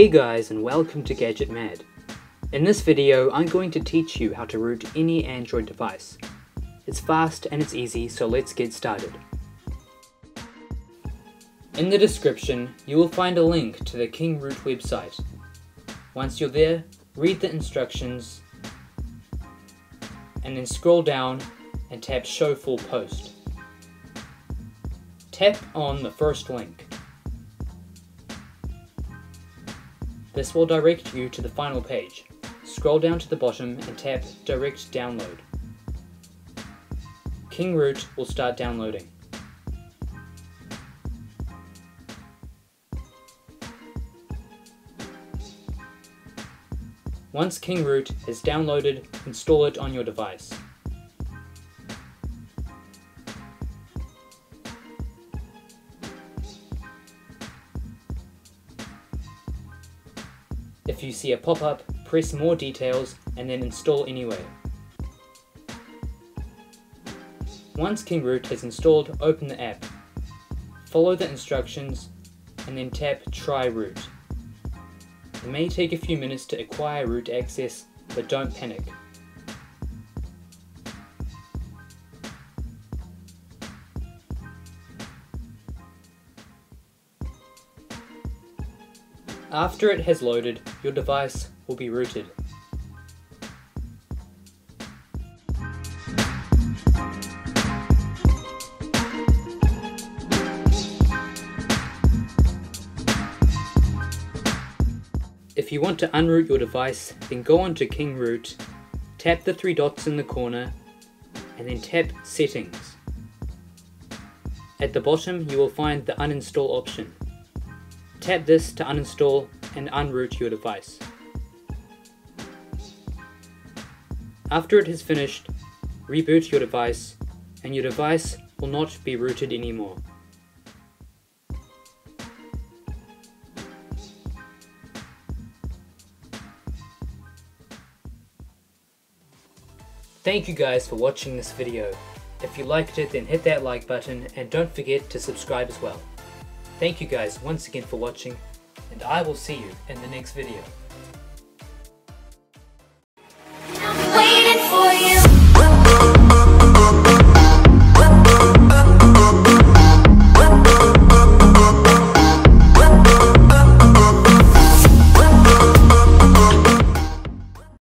Hey guys and welcome to Gadget Mad. In this video I'm going to teach you how to root any Android device. It's fast and it's easy so let's get started. In the description you will find a link to the KingRoot website. Once you're there, read the instructions and then scroll down and tap show full post. Tap on the first link. This will direct you to the final page. Scroll down to the bottom and tap Direct Download. KingRoot will start downloading. Once KingRoot is downloaded, install it on your device. If you see a pop-up, press more details and then install anyway. Once KingRoot has installed, open the app. Follow the instructions and then tap Try Root. It may take a few minutes to acquire root access, but don't panic. After it has loaded, your device will be rooted. If you want to unroot your device, then go on to KingRoot, tap the three dots in the corner, and then tap Settings. At the bottom you will find the uninstall option. Tap this to uninstall and unroot your device. After it has finished, reboot your device and your device will not be rooted anymore. Thank you guys for watching this video. If you liked it then hit that like button and don't forget to subscribe as well. Thank you guys once again for watching, and I will see you in the next video.